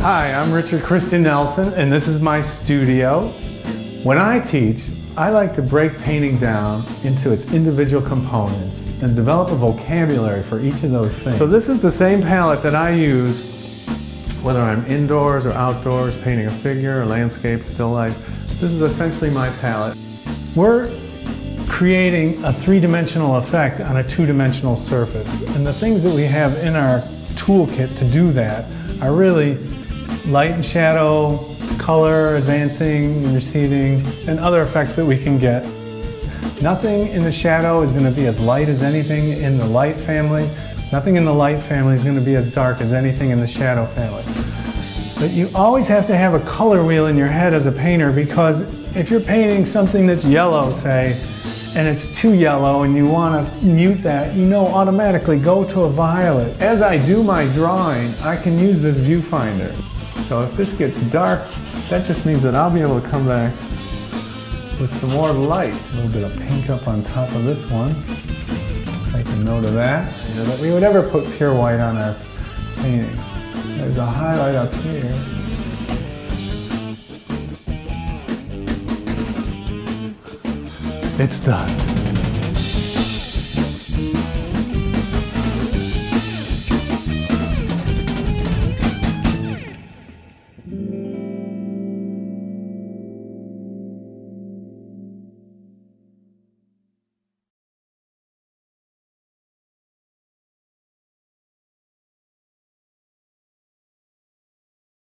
Hi, I'm Richard Christian Nelson, and this is my studio. When I teach, I like to break painting down into its individual components and develop a vocabulary for each of those things. So this is the same palette that I use whether I'm indoors or outdoors, painting a figure, a landscape, still life. This is essentially my palette. We're creating a three-dimensional effect on a two-dimensional surface. And the things that we have in our toolkit to do that are really light and shadow, color, advancing and receding, and other effects that we can get. Nothing in the shadow is going to be as light as anything in the light family. Nothing in the light family is going to be as dark as anything in the shadow family. But you always have to have a color wheel in your head as a painter because if you're painting something that's yellow, say, and it's too yellow and you want to mute that, you know automatically go to a violet. As I do my drawing, I can use this viewfinder. So if this gets dark, that just means that I'll be able to come back with some more light. A little bit of pink up on top of this one. Make a note of that. That we would never put pure white on our painting. There's a highlight up here. It's done.